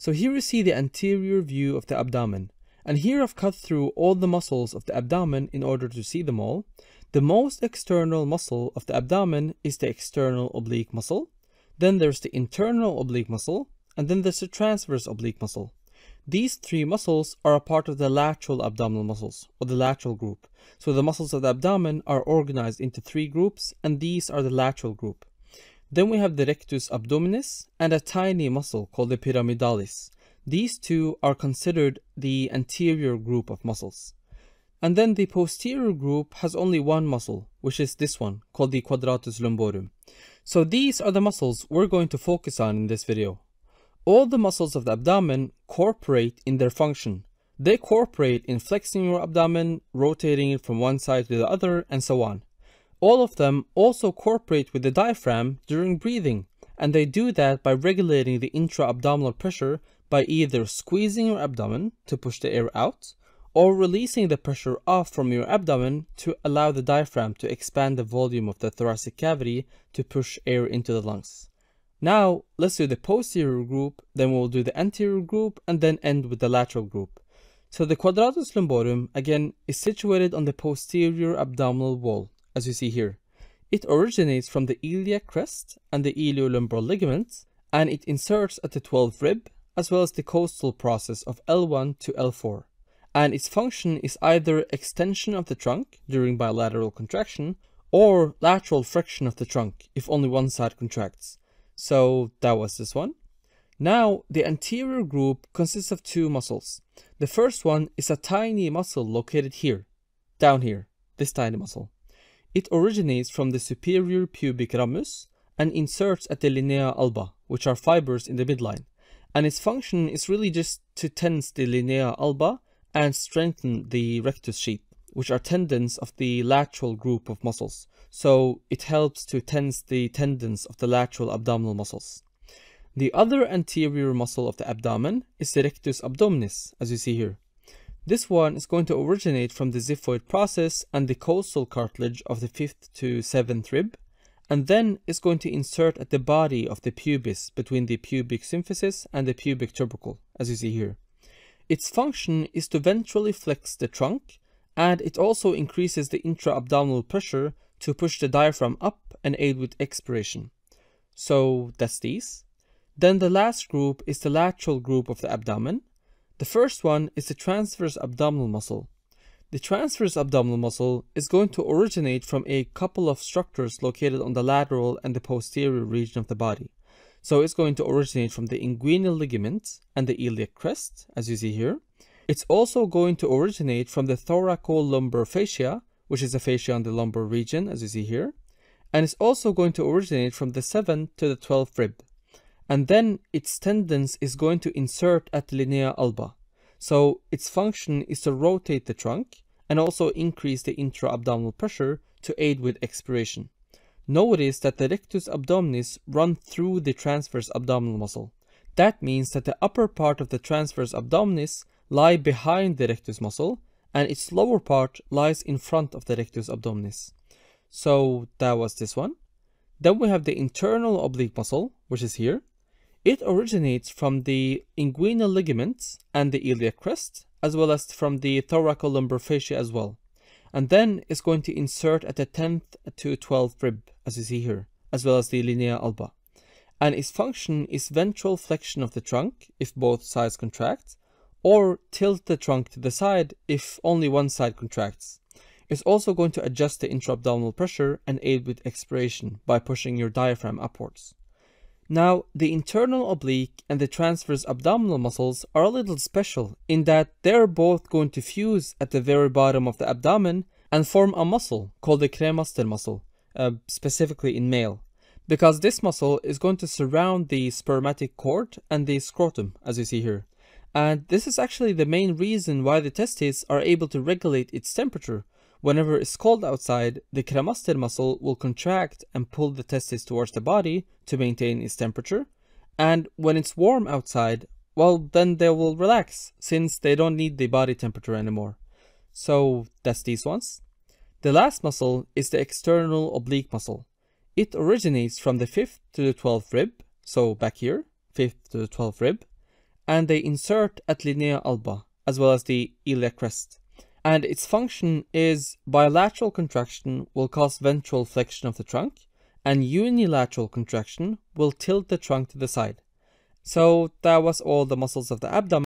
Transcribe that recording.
So here we see the anterior view of the abdomen. And here I've cut through all the muscles of the abdomen in order to see them all. The most external muscle of the abdomen is the external oblique muscle. Then there's the internal oblique muscle, and then there's the transverse oblique muscle. These three muscles are a part of the lateral abdominal muscles, or the lateral group. So the muscles of the abdomen are organized into three groups, and these are the lateral group. Then we have the rectus abdominis and a tiny muscle called the pyramidalis. These two are considered the anterior group of muscles. And then the posterior group has only one muscle, which is this one, called the quadratus lumborum. So these are the muscles we're going to focus on in this video. All the muscles of the abdomen cooperate in their function. They cooperate in flexing your abdomen, rotating it from one side to the other, and so on. All of them also cooperate with the diaphragm during breathing, and they do that by regulating the intra-abdominal pressure by either squeezing your abdomen to push the air out, or releasing the pressure off from your abdomen to allow the diaphragm to expand the volume of the thoracic cavity to push air into the lungs. Now, let's do the posterior group, then we'll do the anterior group, and then end with the lateral group. So the quadratus lumborum, again, is situated on the posterior abdominal wall, as you see here. It originates from the iliac crest and the iliolumbar ligament, and it inserts at the 12th rib, as well as the costal process of L1 to L4 and its function is either extension of the trunk during bilateral contraction or lateral flexion of the trunk if only one side contracts. So that was this one. Now, the anterior group consists of two muscles. The first one is a tiny muscle located here, down here, this tiny muscle. It originates from the superior pubic ramus and inserts at the linea alba, which are fibers in the midline. And its function is really just to tense the linea alba and strengthen the rectus sheath, which are tendons of the lateral group of muscles. So it helps to tense the tendons of the lateral abdominal muscles. The other anterior muscle of the abdomen is the rectus abdominis, as you see here. This one is going to originate from the xiphoid process and the costal cartilage of the 5th to 7th rib, and then is going to insert at the body of the pubis between the pubic symphysis and the pubic tubercle, as you see here. Its function is to ventrally flex the trunk, and it also increases the intra-abdominal pressure to push the diaphragm up and aid with expiration. So that's these. Then the last group is the lateral group of the abdomen. The first one is the transverse abdominal muscle. The transverse abdominal muscle is going to originate from a couple of structures located on the lateral and the posterior region of the body. So it's going to originate from the inguinal ligament and the iliac crest, as you see here. It's also going to originate from the thoracolumbar fascia, which is a fascia on the lumbar region, as you see here. And it's also going to originate from the 7th to the 12th rib. And then its tendons is going to insert at linea alba. So its function is to rotate the trunk and also increase the intra-abdominal pressure to aid with expiration. Notice that the rectus abdominis run through the transverse abdominal muscle. That means that the upper part of the transverse abdominis lie behind the rectus muscle and its lower part lies in front of the rectus abdominis. So that was this one. Then we have the internal oblique muscle, which is here. It originates from the inguinal ligaments and the iliac crest, as well as from the thoracolumbar fascia as well and then it's going to insert at the 10th to 12th rib, as you see here, as well as the linea alba. And its function is ventral flexion of the trunk, if both sides contract, or tilt the trunk to the side if only one side contracts. It's also going to adjust the intra-abdominal pressure and aid with expiration by pushing your diaphragm upwards. Now, the internal oblique and the transverse abdominal muscles are a little special in that they're both going to fuse at the very bottom of the abdomen and form a muscle called the cremaster muscle, uh, specifically in male, because this muscle is going to surround the spermatic cord and the scrotum, as you see here. And this is actually the main reason why the testes are able to regulate its temperature Whenever it's cold outside, the cremaster muscle will contract and pull the testes towards the body to maintain its temperature. And when it's warm outside, well, then they will relax since they don't need the body temperature anymore. So that's these ones. The last muscle is the external oblique muscle. It originates from the 5th to the 12th rib, so back here, 5th to the 12th rib, and they insert at linea alba as well as the iliac crest. And its function is bilateral contraction will cause ventral flexion of the trunk, and unilateral contraction will tilt the trunk to the side. So that was all the muscles of the abdomen.